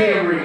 Legendary.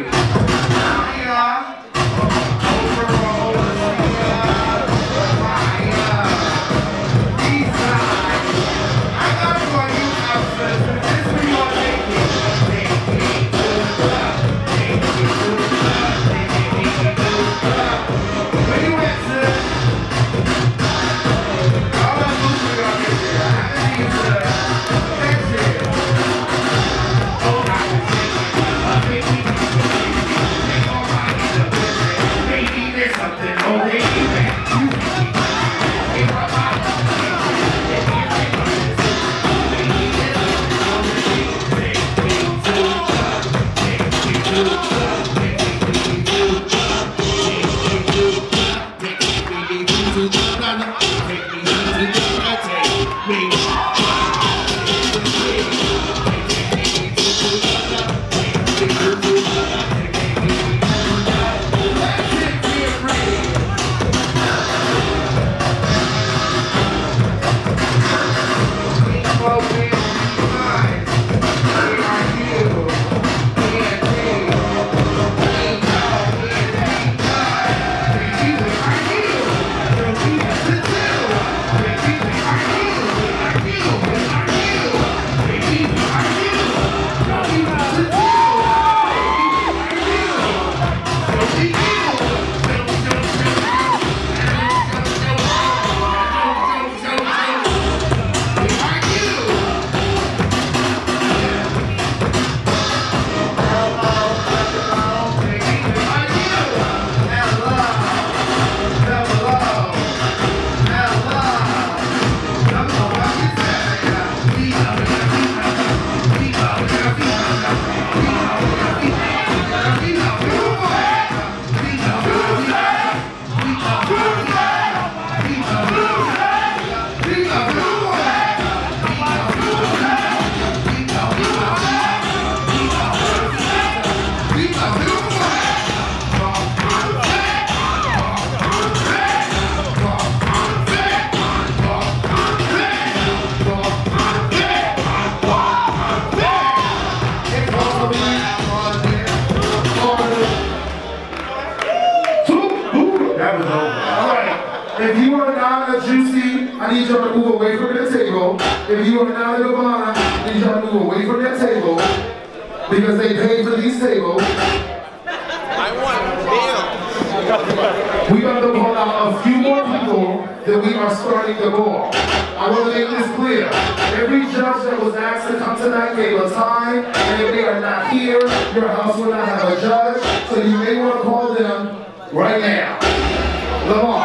If you are not a juicy, I need y'all to move away from the table. If you are not a Gabbana, I need y'all to move away from that table because they paid for these tables. I want We got to call out a few more people that we are starting the ball. I want to make this clear. Every judge that was asked to come tonight gave a time, and if they are not here, your house will not have a judge, so you may want to call them right now. Lamar.